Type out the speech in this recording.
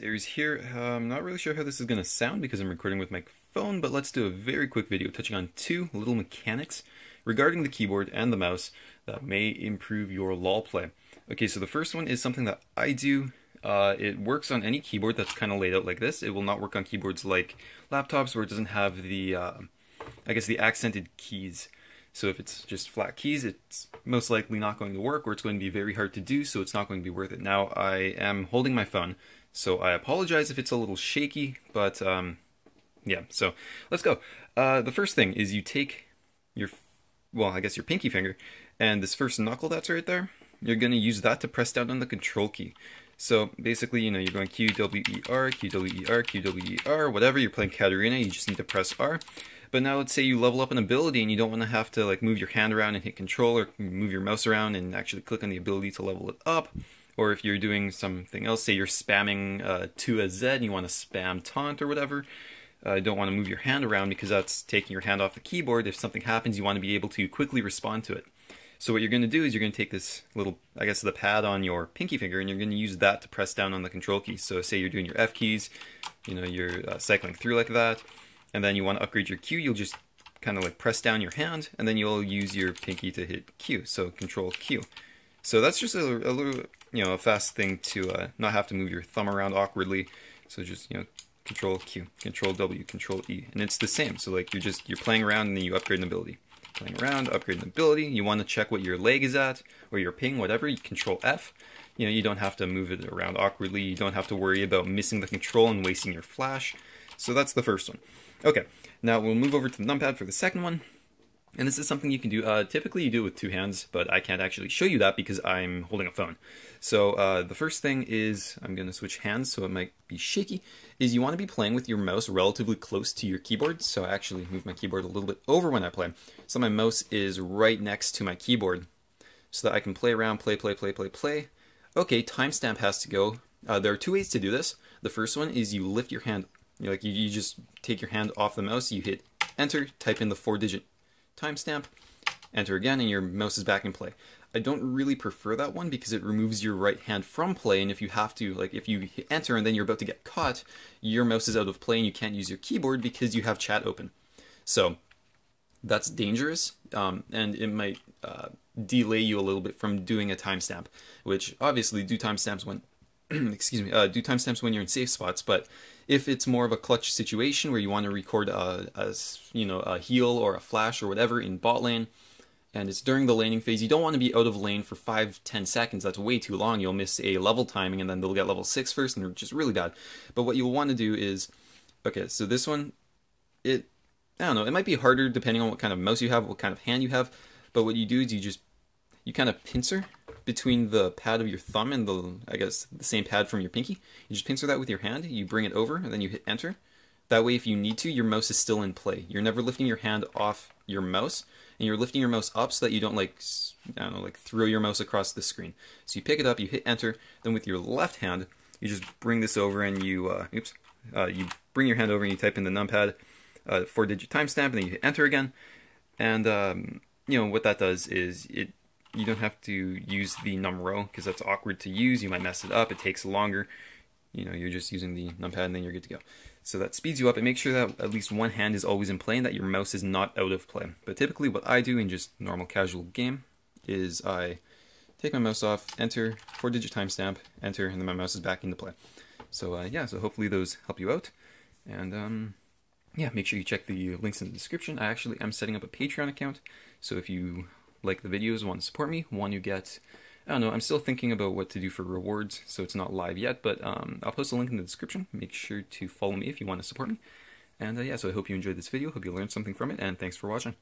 Aries here. Uh, I'm not really sure how this is going to sound because I'm recording with my phone, but let's do a very quick video touching on two little mechanics regarding the keyboard and the mouse that may improve your LOL play. Okay, so the first one is something that I do. Uh, it works on any keyboard that's kind of laid out like this. It will not work on keyboards like laptops where it doesn't have the, uh, I guess, the accented keys. So if it's just flat keys, it's most likely not going to work or it's going to be very hard to do, so it's not going to be worth it. Now, I am holding my phone, so I apologize if it's a little shaky, but um, yeah, so let's go. Uh, the first thing is you take your, well, I guess your pinky finger, and this first knuckle that's right there, you're going to use that to press down on the control key. So basically, you know, you're going Q, W, E, R, Q, W, E, R, Q, W, E, R, whatever, you're playing Katarina, you just need to press R. But now let's say you level up an ability and you don't want to have to like move your hand around and hit control or move your mouse around and actually click on the ability to level it up. Or if you're doing something else, say you're spamming uh, to a Z and you want to spam taunt or whatever, uh, don't want to move your hand around because that's taking your hand off the keyboard. If something happens, you want to be able to quickly respond to it. So what you're going to do is you're going to take this little, I guess the pad on your pinky finger and you're going to use that to press down on the control key. So say you're doing your F keys, you know, you're uh, cycling through like that and then you want to upgrade your Q, you'll just kind of like press down your hand, and then you'll use your pinky to hit Q, so Control Q. So that's just a, a little, you know, a fast thing to uh, not have to move your thumb around awkwardly. So just, you know, Control Q, Control W, Control E, and it's the same. So like you're just, you're playing around and then you upgrade an ability. Playing around, upgrade an ability, you want to check what your leg is at, or your ping, whatever, you Control F. You know, you don't have to move it around awkwardly, you don't have to worry about missing the control and wasting your flash. So that's the first one. Okay, now we'll move over to the numpad for the second one. And this is something you can do. Uh, typically you do it with two hands, but I can't actually show you that because I'm holding a phone. So uh, the first thing is, I'm going to switch hands so it might be shaky, is you want to be playing with your mouse relatively close to your keyboard. So I actually move my keyboard a little bit over when I play. So my mouse is right next to my keyboard so that I can play around, play, play, play, play, play. Okay, timestamp has to go. Uh, there are two ways to do this. The first one is you lift your hand you like you, you just take your hand off the mouse, you hit enter, type in the four digit timestamp, enter again, and your mouse is back in play. I don't really prefer that one because it removes your right hand from play, and if you have to, like if you hit enter and then you're about to get caught, your mouse is out of play and you can't use your keyboard because you have chat open. So that's dangerous, um, and it might uh, delay you a little bit from doing a timestamp, which obviously do timestamps when excuse me, uh, do timestamps when you're in safe spots, but if it's more of a clutch situation where you want to record a, a, you know a heal or a flash or whatever in bot lane, and it's during the laning phase, you don't want to be out of lane for 5-10 seconds. That's way too long. You'll miss a level timing, and then they'll get level 6 first, and which is really bad. But what you'll want to do is, okay, so this one, it, I don't know, it might be harder depending on what kind of mouse you have, what kind of hand you have, but what you do is you just, you kind of pincer between the pad of your thumb and the, I guess, the same pad from your pinky. You just pincer that with your hand, you bring it over, and then you hit enter. That way, if you need to, your mouse is still in play. You're never lifting your hand off your mouse, and you're lifting your mouse up so that you don't, like, I don't know, like throw your mouse across the screen. So you pick it up, you hit enter, then with your left hand, you just bring this over and you, uh, oops, uh, you bring your hand over and you type in the numpad, uh, four-digit timestamp, and then you hit enter again. And, um, you know, what that does is it you don't have to use the num row because that's awkward to use. You might mess it up. It takes longer. You know, you're just using the numpad and then you're good to go. So that speeds you up. and makes sure that at least one hand is always in play and that your mouse is not out of play. But typically what I do in just normal casual game is I take my mouse off, enter, four digit timestamp, enter, and then my mouse is back into play. So uh, yeah, so hopefully those help you out. And um, yeah, make sure you check the links in the description. I actually am setting up a Patreon account, so if you like the videos, want to support me, want to get, I don't know, I'm still thinking about what to do for rewards, so it's not live yet, but um, I'll post a link in the description. Make sure to follow me if you want to support me. And uh, yeah, so I hope you enjoyed this video, hope you learned something from it, and thanks for watching.